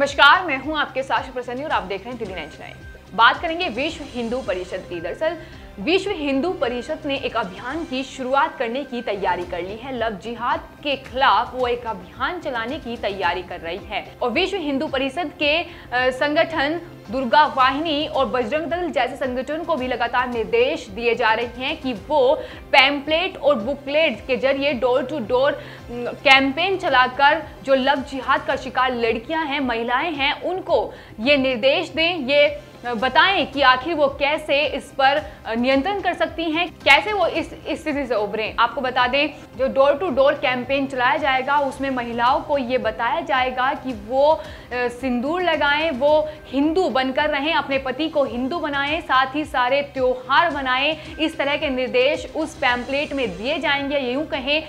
नमस्कार मैं हूँ आपके साथ प्रसन्नी और आप देख रहे हैं दिल्ली नाइन। बात करेंगे विश्व हिंदू परिषद की। दरअसल, विश्व हिंदू परिषद ने एक अभियान की शुरुआत करने की तैयारी कर ली है। लव जिहाद के खिलाफ वो एक अभियान चलाने की तैयारी कर रही है। और विश्व हिंदू परिषद के संगठन दुर्गा वाहिनी और बजरंग दल जैसे संगठन को भी लगातार निर्देश दिए जा रहे हैं कि वो पैम्पलेट और बुकलेट के ज़रिए डोर टू डोर कैंपेन चलाकर जो लव जिहाद का शिकार लड़कियाँ हैं, महिलाएँ हैं, उनको ये निर्देश दें। ये बताएँ कि आखिर वो कैसे इस पर नियंत्रण कर सकती हैं? कैसे वो इस स्थिति से उभरें? आपको बता दें, जो डोर टू डोर कैंपेन चलाया जाएगा, उसमें महिलाओं को ये बताया जाएगा कि वो सिंदूर लगाएँ, वो हिंदू बनकर रहें, अपने पति को हिंदू बनाएँ, साथ ही सारे त्यौहार बनाएँ इस तरह के निर्देश उस पैम्पलेट में दिए जाएँगे। यूँ कहें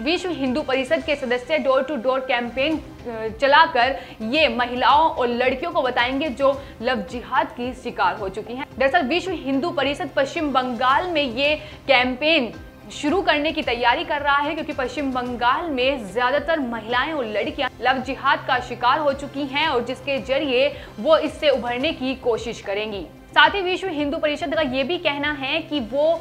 विश्व हिंदू परिषद के सदस्य डोर टू डोर कैंपेन चलाकर ये महिलाओं और लड़कियों को बताएँगे जो लव जिहाद की शिकार हो चुकी हैं। दरअसल विश्व हिंदू परिषद पश्चिम बंगाल में ये कैंपेन शुरू करने की तैयारी कर रहा है, क्योंकि पश्चिम बंगाल में ज़्यादातर महिलाएँ और लड़कियाँ लव जिहाद का शिकार हो चुकी हैं और जिसके ज़रिए वो इससे उभरने की कोशिश करेंगी। साथ ही विश्व हिंदू परिषद का ये भी कहना है कि वो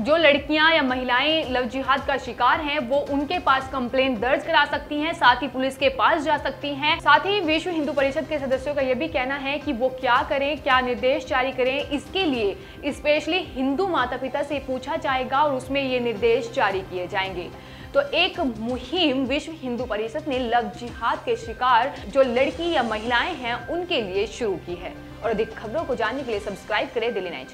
जो लड़कियाँ या महिलाएँ लव जिहाद का शिकार हैं, वो उनके पास कंप्लेन दर्ज करा सकती हैं, साथ ही पुलिस के पास जा सकती हैं। साथ ही विश्व हिंदू परिषद के सदस्यों का ये भी कहना है कि वो क्या करें, क्या निर्देश जारी करें, इसके लिए स्पेशली हिंदू माता पिता से पूछा जाएगा और उसमें ये निर्देश जारी किए जाएँगे। तो एक मुहिम विश्व हिंदू परिषद ने लव जिहाद के शिकार जो लड़की या महिलाएँ हैं, उनके लिए शुरू की है। और अधिक खबरों को जानने के लिए सब्सक्राइब करें दिल्ली नाइट